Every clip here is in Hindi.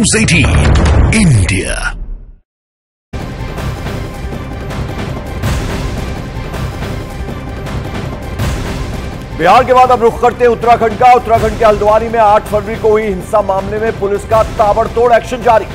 न्यूज़ 18 इंडिया बिहार के बाद अब रुख करते हैं उत्तराखंड का। उत्तराखंड के हल्द्वानी में 8 फरवरी को हुई हिंसा मामले में पुलिस का ताबड़तोड़ एक्शन जारी।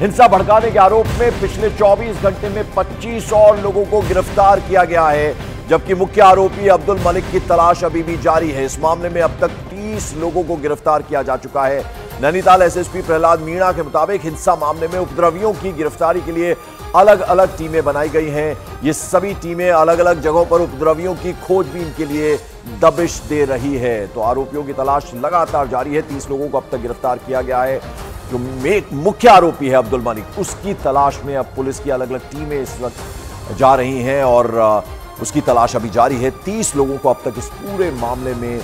हिंसा भड़काने के आरोप में पिछले 24 घंटे में 25 और लोगों को गिरफ़्तार किया गया है, जबकि मुख्य आरोपी अब्दुल मलिक की तलाश अभी भी जारी है। इस मामले में अब तक 30 लोगों को गिरफ़्तार किया जा चुका है। नैनीताल एसएसपी प्रहलाद मीणा के मुताबिक हिंसा मामले में उपद्रवियों की गिरफ्तारी के लिए अलग अलग टीमें बनाई गई हैं। ये सभी टीमें अलग अलग जगहों पर उपद्रवियों की खोजबीन के लिए दबिश दे रही है। तो आरोपियों की तलाश लगातार जारी है। तीस लोगों को अब तक गिरफ़्तार किया गया है। जो मुख्य आरोपी है अब्दुल मलिक, उसकी तलाश में अब पुलिस की अलग अलग टीमें इस वक्त जा रही हैं और उसकी तलाश अभी जारी है। तीस लोगों को अब तक इस पूरे मामले में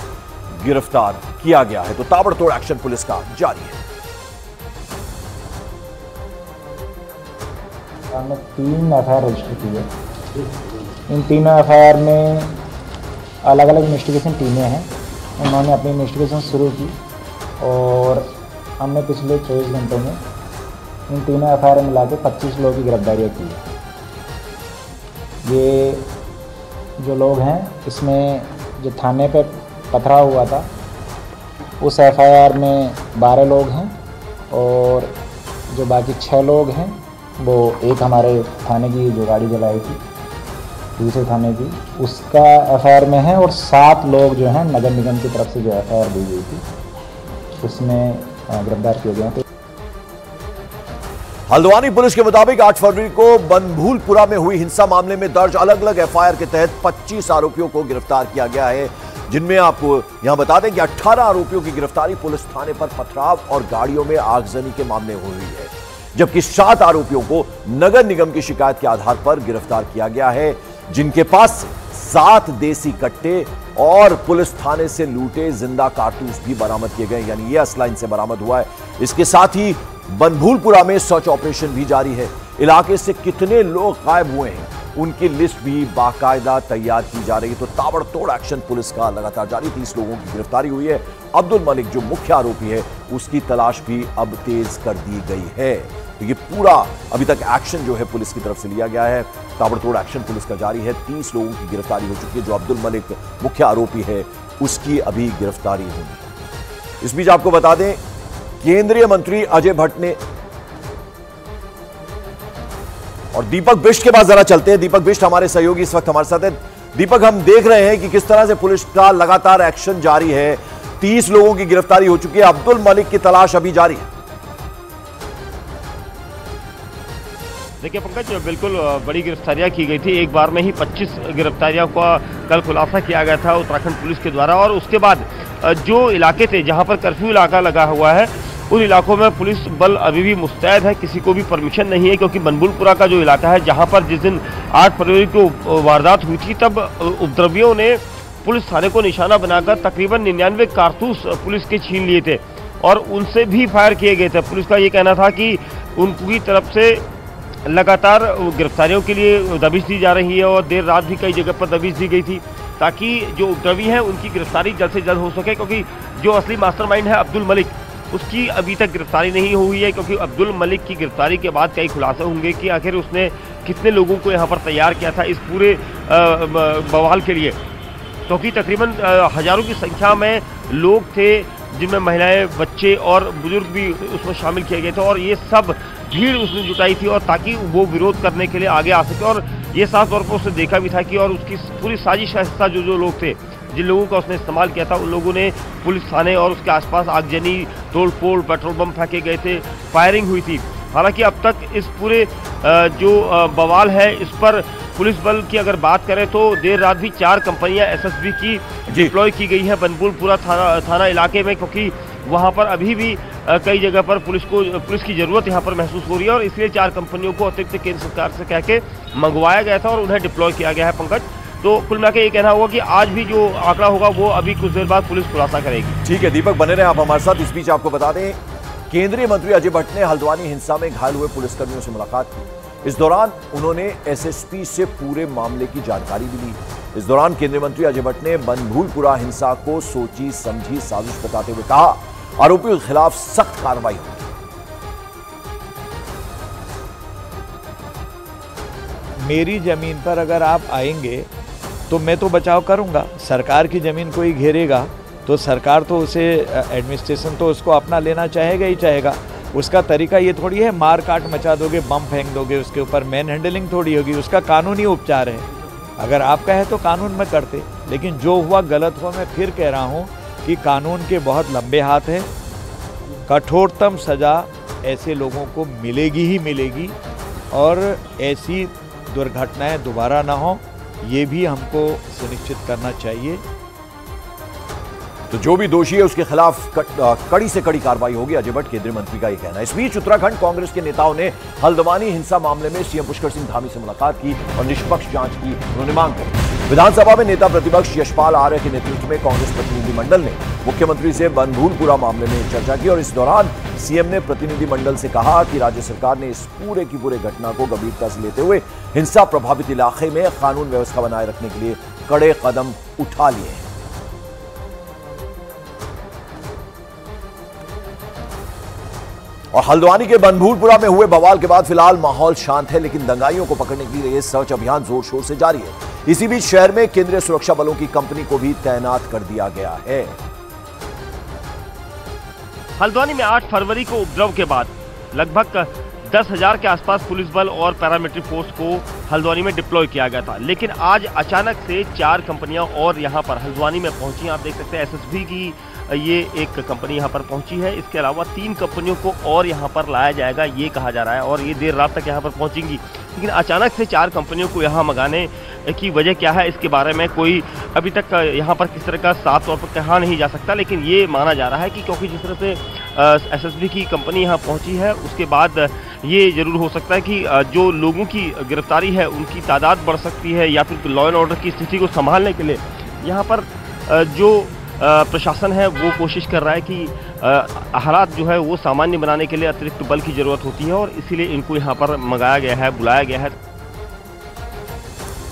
गिरफ़्तार किया गया है। तो ताबड़तोड़ एक्शन पुलिस का जारी है। तीन एफ़ आई रजिस्टर की है इन तीनों एफ़ में अलग अलग इन्वेस्टिगेशन टीमें हैं। उन्होंने अपनी इन्वेस्टिगेशन शुरू की और हमने पिछले चौबीस घंटों में इन तीनों एफ़ आई आर मिला के पच्चीस लोगों की गिरफ्तारियाँ की। ये जो लोग हैं, इसमें जो थाने पे पथराव हुआ था। उस एफआईआर में बारह लोग हैं और जो बाकी छः लोग हैं, वो एक हमारे थाने की जो गाड़ी जलाई थी, दूसरे थाने की, उसका एफआईआर में है और सात लोग जो हैं, नगर निगम की तरफ़ से जो एफआईआर दी गई थी, उसमें गिरफ़्तार किए गए थे। हल्द्वानी पुलिस के मुताबिक 8 फरवरी को बनभूलपुरा में हुई हिंसा मामले में दर्ज अलग अलग एफआईआर के तहत 25 आरोपियों को गिरफ़्तार किया गया है। जिनमें आपको यहाँ बता दें कि 18 आरोपियों की गिरफ्तारी पुलिस थाने पर पथराव और गाड़ियों में आगजनी के मामले हुई है, जबकि सात आरोपियों को नगर निगम की शिकायत के आधार पर गिरफ़्तार किया गया है, जिनके पास सात देसी कट्टे और पुलिस थाने से लूटे ज़िंदा कारतूस भी बरामद किए गए यानी यह असला इनसे बरामद हुआ है। इसके साथ ही बनभूलपुरा में सर्च ऑपरेशन भी जारी है। इलाके से कितने लोग गायब हुए हैं? उनकी लिस्ट भी बाकायदा तैयार की जा रही है। तो ताबड़तोड़ एक्शन पुलिस का लगातार जारी। तीस लोगों की गिरफ्तारी हुई है। अब्दुल मलिक, जो मुख्य आरोपी है, उसकी तलाश भी अब तेज कर दी गई है। तो ये पूरा अभी तक एक्शन जो है पुलिस की तरफ़ से लिया गया है। ताबड़तोड़ एक्शन पुलिस का जारी है। तीस लोगों की गिरफ्तारी हो चुकी है। जो अब्दुल मलिक, मुख्य आरोपी है, उसकी अभी गिरफ्तारी होगी। इस बीच आपको बता दें, केंद्रीय मंत्री अजय भट्ट ने और दीपक बिष्ट के पास जरा चलते हैं। दीपक बिष्ट हमारे सहयोगी इस वक्त हमारे साथ है। दीपक, हम देख रहे हैं कि किस तरह से पुलिस का लगातार एक्शन जारी है। तीस लोगों की गिरफ्तारी हो चुकी है। अब्दुल मलिक की तलाश अभी जारी है। देखिए पंकज, बिल्कुल बड़ी गिरफ्तारियाँ की गई थी। एक बार में ही 25 गिरफ्तारियों का कल खुलासा किया गया था उत्तराखंड पुलिस के द्वारा। और उसके बाद जो इलाके थे, जहाँ पर कर्फ्यू इलाका लगा हुआ है उन इलाकों में पुलिस बल अभी भी मुस्तैद है, किसी को भी परमिशन नहीं है, क्योंकि मनबुलपुरा का जो इलाका है, जहाँ पर जिस दिन 8 फरवरी को वारदात हुई थी, तब उपद्रवियों ने पुलिस थाने को निशाना बनाकर तकरीबन निन्यानवे कारतूस पुलिस के छीन लिए थे और उनसे भी फायर किए गए थे। पुलिस का ये कहना था कि उनकी तरफ़ से लगातार गिरफ्तारियों के लिए दबिश दी जा रही है और देर रात भी कई जगह पर दबिश दी गई थी, ताकि जो उपद्रवी हैं, उनकी गिरफ्तारी जल्द से जल्द हो सके, क्योंकि जो असली मास्टरमाइंड है अब्दुल मलिक उसकी अभी तक गिरफ्तारी नहीं हुई है, क्योंकि अब्दुल मलिक की गिरफ्तारी के बाद कई खुलासे होंगे कि आखिर उसने कितने लोगों को यहाँ पर तैयार किया था इस पूरे बवाल के लिए। क्योंकि तो तकरीबन हज़ारों की संख्या में लोग थे जिनमें महिलाएँ, बच्चे और बुज़ुर्ग भी उसमें शामिल किए गए थे और ये सब भीड़ उसने जुटाई थी और ताकि वो विरोध करने के लिए आगे आ सके। और ये साफ़ तौर पर उसने देखा भी था कि और उसकी पूरी साजिश का हिस्सा जो जो लोग थे जिन लोगों का उसने इस्तेमाल किया था उन लोगों ने पुलिस थाने और उसके आसपास आगजनी तोड़ फोड़ पेट्रोल बम फेंके गए थे फायरिंग हुई थी। हालाँकि अब तक इस पूरे जो बवाल है इस पर पुलिस बल की अगर बात करें तो देर रात भी चार कंपनियाँ एसएसबी की डिप्लॉय की गई है बनपुरपुरा थाना थाना इलाके में क्योंकि वहाँ पर अभी भी कई जगह पर पुलिस को पुलिस की ज़रूरत यहाँ पर महसूस हो रही है और इसलिए चार कंपनियों को अतिरिक्त केंद्र सरकार से कह के मंगवाया गया था और उन्हें डिप्लॉय किया गया है पंकज। तो कुल मिला के ये कहना होगा कि आज भी जो आंकड़ा होगा वो अभी कुछ देर बाद पुलिस खुलासा करेगी। ठीक है दीपक बने रहे आप हमारे साथ। इस बीच आपको बता दें केंद्रीय मंत्री अजय भट्ट ने हल्द्वानी हिंसा में घायल हुए पुलिसकर्मियों से मुलाकात की। इस दौरान उन्होंने एसएसपी से पूरे मामले की जानकारी भी ली। इस दौरान केंद्रीय मंत्री अजय भट्ट ने बनभूलपुरा हिंसा को सोची समझी साजिश बताते हुए कहा आरोपियों के खिलाफ सख्त कार्रवाई होगी। मेरी ज़मीन पर अगर आप आएँगे तो मैं तो बचाव करूँगा। सरकार की ज़मीन कोई घेरेगा तो सरकार तो उसे एडमिनिस्ट्रेशन तो उसको अपना लेना चाहेगा ही चाहेगा। उसका तरीका ये थोड़ी है, मार काट मचा दोगे, बम फेंक दोगे, उसके ऊपर मैन हैंडलिंग थोड़ी होगी, उसका कानूनी उपचार है। अगर आपका है तो कानून में करते, लेकिन जो हुआ गलत हुआ, मैं फिर कह रहा हूँ कि कानून के बहुत लंबे हाथ हैं। कठोरतम सज़ा ऐसे लोगों को मिलेगी ही मिलेगी, और ऐसी दुर्घटनाएँ दोबारा ना हो। ये भी हमको सुनिश्चित करना चाहिए। तो जो भी दोषी है, उसके खिलाफ कड़ी से कड़ी कार्रवाई होगी अजय भट्ट केंद्रीय मंत्री का यह कहना है। इस बीच उत्तराखंड कांग्रेस के नेताओं ने हल्द्वानी हिंसा मामले में सीएम पुष्कर सिंह धामी से मुलाकात की और निष्पक्ष जाँच की उन्होंने मांग की विधानसभा में नेता प्रतिपक्ष यशपाल आर्य के नेतृत्व में कांग्रेस प्रतिनिधिमंडल ने मुख्यमंत्री से बनभूलपुरा मामले में चर्चा की और इस दौरान सीएम ने प्रतिनिधिमंडल से कहा कि राज्य सरकार ने इस पूरे की पूरे घटना को गंभीरता से लेते हुए हिंसा प्रभावित इलाके में कानून व्यवस्था बनाए रखने के लिए कड़े कदम उठा लिए और हल्द्वानी के बनभूलपुरा में हुए बवाल के बाद फ़िलहाल माहौल शांत है, लेकिन दंगाइयों को पकड़ने के लिए सर्च अभियान ज़ोर शोर से जारी है। इसी बीच शहर में केंद्रीय सुरक्षा बलों की कंपनी को भी तैनात कर दिया गया है। हल्द्वानी में 8 फरवरी को उपद्रव के बाद लगभग दस हज़ार के आसपास पुलिस बल और पैरामिलिट्री फोर्स को हल्द्वानी में डिप्लॉय किया गया था। लेकिन आज अचानक से चार कंपनियाँ और यहाँ पर हल्द्वानी में पहुँची। आप देख सकते हैं एसएसबी की ये एक कंपनी यहाँ पर पहुँची है। इसके अलावा तीन कंपनियों को और यहाँ पर लाया जाएगा, ये कहा जा रहा है, और ये देर रात तक यहाँ पर पहुंचेंगी। लेकिन अचानक से चार कंपनियों को यहाँ मंगाने की वजह क्या है, इसके बारे में कोई अभी तक यहाँ पर किस तरह का साफ़ तौर पर कहा नहीं जा सकता। लेकिन ये माना जा रहा है कि क्योंकि जिस तरह से एसएसबी की कंपनी यहाँ पहुँची है, उसके बाद ये ज़रूर हो सकता है कि जो लोगों की गिरफ्तारी है, उनकी तादाद बढ़ सकती है या फिर लॉ एंड ऑर्डर की स्थिति को संभालने के लिए। यहाँ पर जो प्रशासन है, वो कोशिश कर रहा है कि हालात जो है, वो सामान्य बनाने के लिए अतिरिक्त बल की ज़रूरत होती है और इसीलिए इनको यहाँ पर मंगाया गया है, बुलाया गया है।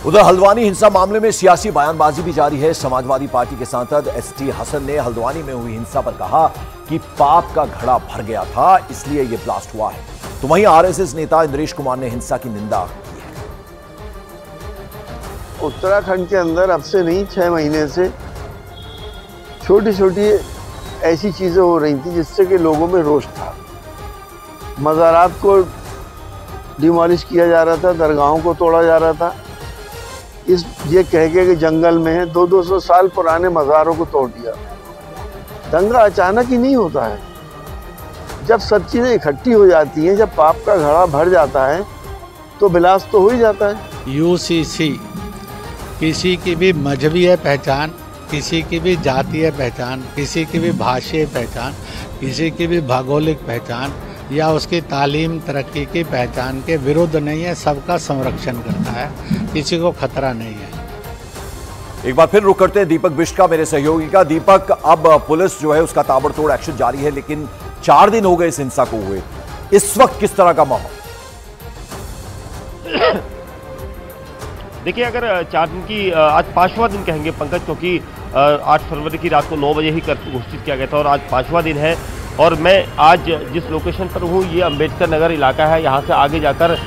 उधर हल्द्वानी हिंसा मामले में सियासी बयानबाजी भी जारी है। समाजवादी पार्टी के सांसद एस टी हसन ने हल्द्वानी में हुई हिंसा पर कहा कि पाप का घड़ा भर गया था, इसलिए यह ब्लास्ट हुआ है। तो वहीं आरएसएस नेता इंद्रेश कुमार ने हिंसा की निंदा उत्तराखंड के अंदर अब से नहीं छः महीने से छोटी छोटी ऐसी चीज़ें हो रही थी जिससे कि लोगों में रोष था। मज़ारात को डिमोलिश किया जा रहा था, दरगाहों को तोड़ा जा रहा था। इस, ये कह के कि जंगल में है दो दो सौ साल पुराने मज़ारों को तोड़ दिया। दंगा अचानक ही नहीं होता है। जब सब चीज़ें इकट्ठी हो जाती हैं, जब पाप का घड़ा भर जाता है तो विलास तो हो ही जाता है। यूसीसी। किसी की भी मजहबी है पहचान, किसी की भी जातीय पहचान, किसी की भी भाषीय पहचान, किसी की भी भौगोलिक पहचान या उसकी तालीम, तरक्की की पहचान के विरुद्ध नहीं है, सबका संरक्षण करता है, किसी को खतरा नहीं है। एक बार फिर रुक करते हैं दीपक बिष्ट का, मेरे सहयोगी का। दीपक, अब पुलिस जो है उसका ताबड़तोड़ एक्शन जारी है, लेकिन चार दिन हो गए इस हिंसा को हुए। इस वक्त किस तरह का माहौल? देखिए, अगर चार दिन की आज पांचवा दिन कहेंगे पंकज, क्योंकि आठ फरवरी की रात को नौ बजे ही कर्फ्यू घोषित किया गया था और आज पाँचवा दिन है। और मैं आज जिस लोकेशन पर हूँ, ये अंबेडकर नगर इलाका है। यहाँ से आगे जाकर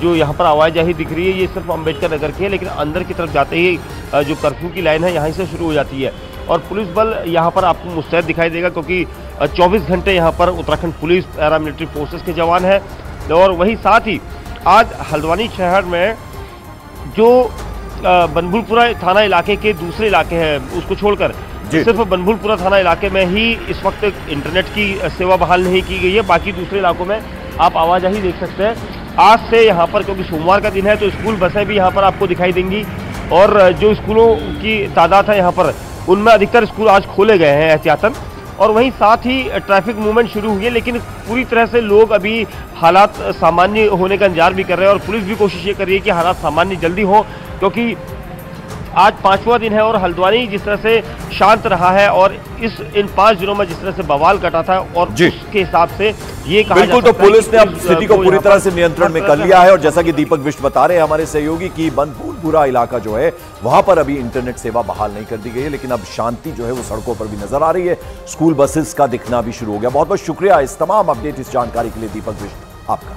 जो यहाँ पर आवाजाही दिख रही है, ये सिर्फ़ अंबेडकर नगर की है, लेकिन अंदर की तरफ़ जाते ही जो कर्फ्यू की लाइन है, यहाँ से शुरू हो जाती है। और पुलिस बल यहाँ पर आपको मुस्तैद दिखाई देगा, क्योंकि 24 घंटे यहाँ पर उत्तराखंड पुलिस पैरामिलिट्री फोर्सेस के जवान हैं। और वहीं साथ ही, आज हल्द्वानी शहर में जो बनभुलपुरा थाना इलाके के दूसरे इलाके हैं उसको छोड़कर सिर्फ़ बनभुलपुरा थाना इलाके में ही इस वक्त इंटरनेट की सेवा बहाल नहीं की गई है। बाकी दूसरे इलाकों में आप आवाजाही देख सकते हैं। आज से यहाँ पर क्योंकि सोमवार का दिन है तो स्कूल बसें भी यहाँ पर आपको दिखाई देंगी। और जो स्कूलों की तादाद है यहाँ पर उनमें अधिकतर स्कूल आज खोले गए हैं एहतियातन। और वहीं साथ ही ट्रैफ़िक मूवमेंट शुरू हुई है, लेकिन पूरी तरह से लोग अभी हालात सामान्य होने का इंतज़ार भी कर रहे हैं और पुलिस भी कोशिश ये कर रही है कि हालात सामान्य जल्दी हो, क्योंकि आज पांचवा दिन है और हल्द्वानी जिस तरह से शांत रहा है और इस इन पाँच दिनों में जिस तरह से बवाल कटा था और उसके हिसाब से ये कहा बिल्कुल तो पुलिस ने अब स्थिति को पूरी तरह से नियंत्रण में कर लिया है और जैसा कि दीपक बिष्ट बता रहे हैं हमारे सहयोगी की बनभूलपुरा इलाका जो है वहाँ पर अभी इंटरनेट सेवा बहाल नहीं कर दी गई है लेकिन अब शांति जो है वो सड़कों पर भी नज़र आ रही है। स्कूल बसेस का दिखना भी शुरू हो गया। बहुत बहुत शुक्रिया इस तमाम अपडेट इस जानकारी के लिए दीपक बिष्ट आपका।